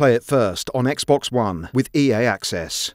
Play it first on Xbox One with EA Access.